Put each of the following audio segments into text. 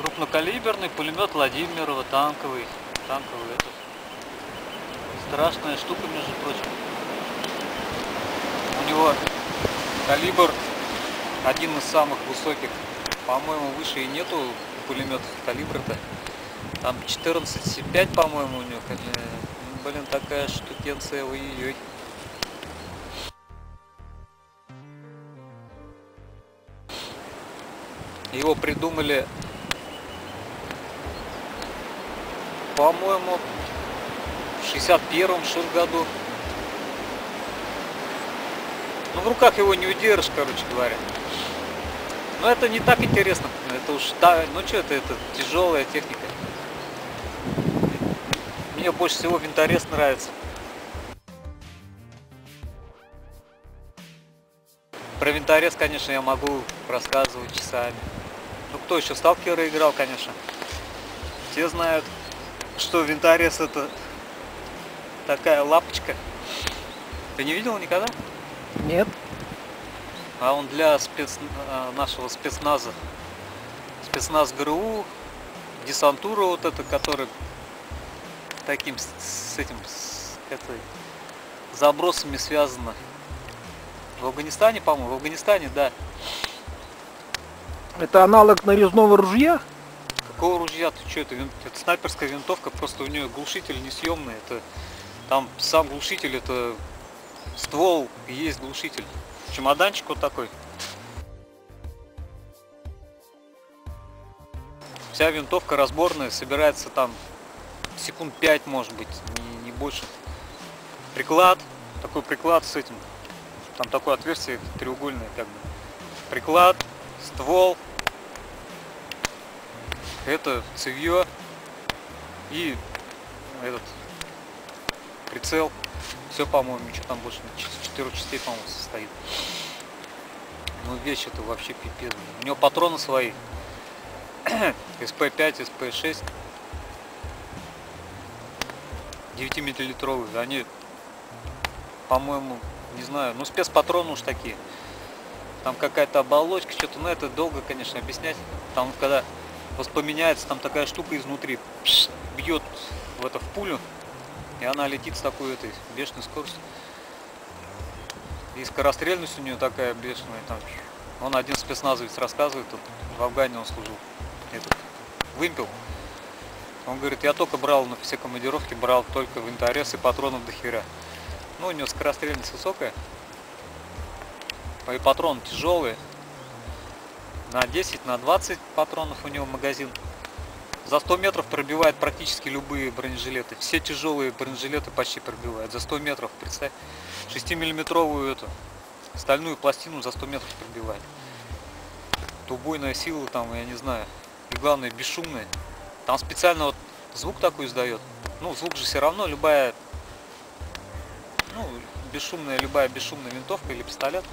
Крупнокалиберный пулемет Владимирова, танковый. Танковый этот. Страшная штука, между прочим. У него калибр один из самых высоких. По-моему, выше и нету пулеметов калибра-то. Там 14,5, по-моему, у него. Блин, такая штукенция, ой-ой-ой. Его придумали, по-моему, в 61-м что ли, году. Ну, в руках его не удержишь, короче говоря. Но это не так интересно. Это уж, да, ну что это, это тяжелая техника. Мне больше всего винторез нравится. Про винторез, конечно, я могу рассказывать часами. Ну, кто еще в сталкеры играл, конечно. Те знают, что винторез это такая лапочка. Ты не видел никогда? Нет. А он для спец... а, нашего спецназа. Спецназ ГРУ, десантура вот эта, которая таким с с этим с этой забросами связана. В Афганистане, по-моему, в Афганистане, да. Это аналог нарезного ружья? Какого ружья? Ты что, это, это снайперская винтовка, просто у нее глушитель несъемный. Это там сам глушитель, это ствол и есть глушитель. Чемоданчик вот такой. Вся винтовка разборная, собирается там секунд 5, может быть, не, не больше. Приклад, такой приклад с этим, там такое отверстие треугольное как бы. Приклад, ствол, это цевье и этот прицел. Все, по-моему, ничего там больше четырех частей, по-моему, состоит. Ну, вещь это вообще пипец. У него патроны свои. СП-5, СП-6. 9-миллилитровые. Они, по-моему, не знаю, ну спецпатроны уж такие. Там какая-то оболочка, что-то, ну это долго, конечно, объяснять. Там, когда воспламеняется, там такая штука изнутри пш, бьет в это в пулю, и она летит с такой этой бешеной скоростью. И скорострельность у нее такая бешеная. Там, он один спецназовец рассказывает, тут в Афгане он служил, этот, вымпел. Он говорит, я только брал на все командировки, брал только винторез и патронов до хера. Ну, у него скорострельность высокая. И патроны тяжелые. На 10, на 20 патронов у него магазин. За 100 метров пробивает практически любые бронежилеты. Все тяжелые бронежилеты почти пробивает. За 100 метров, представь. 6-миллиметровую эту стальную пластину за 100 метров пробивает. Убойная сила там, я не знаю. И главное, бесшумная. Там специально вот звук такой издает. Ну, звук же все равно, любая, ну, бесшумная, любая бесшумная винтовка или пистолет,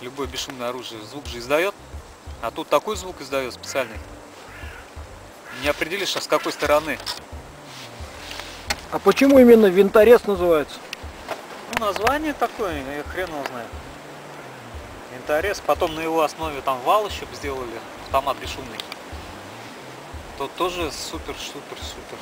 любое бесшумное оружие, звук же издает. А тут такой звук издает специальный. Не определишь, а с какой стороны. А почему именно винторез называется? Ну, название такое, я хрен его знаю. Винторез, потом на его основе там вал еще сделали, автомат бесшумный. То тоже супер, супер, супер.